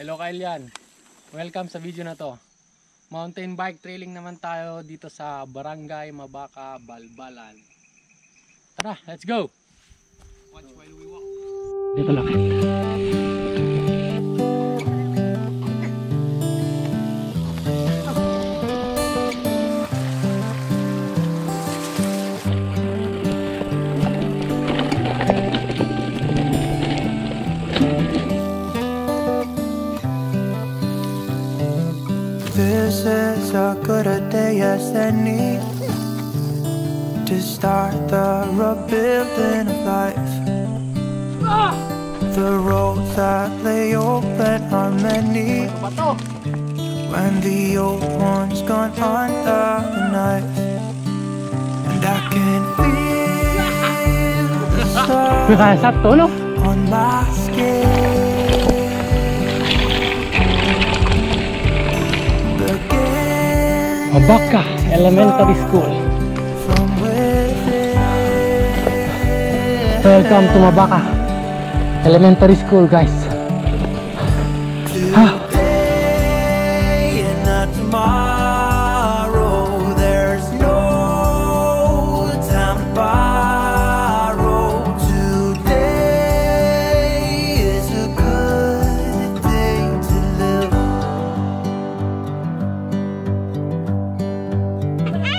Hello Kailian. Welcome sa video na to. Mountain bike trailing naman tayo dito sa Barangay Mabaka, Balbalan. Tara, let's go! Watch while we walk. Dito lang. This is a good a day as any to start the rebuilding of life. The roads that lay open are many when the old one's gone under the knife. And I can feel the sun on my skin. Abaca Elementary School. Welcome to Abaca Elementary School guys.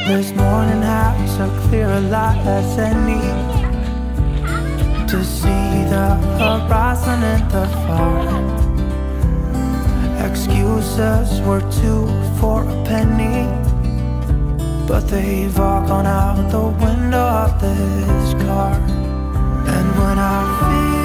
This morning has a clear a light as any to see the horizon and the far. Excuses were two for a penny, but they've all gone out the window of this car. And when I feel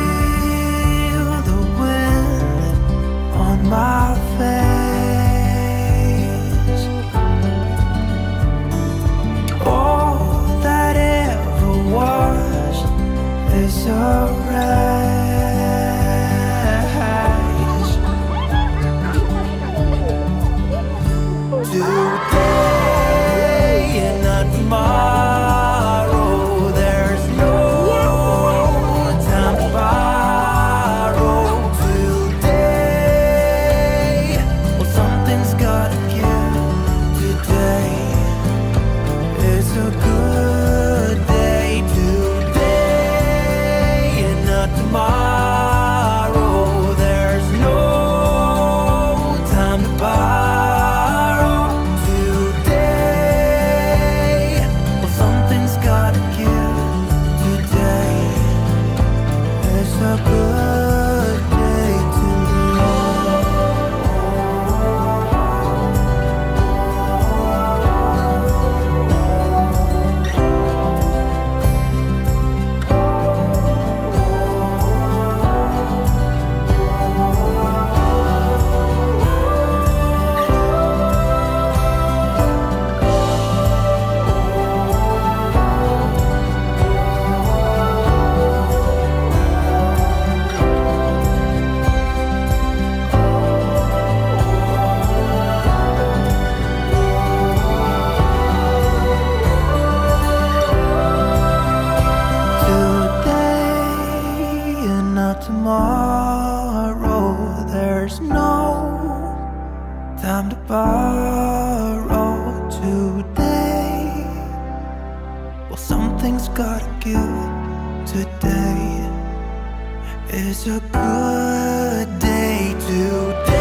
time to borrow today. Well, something's gotta give. Today is a good day today.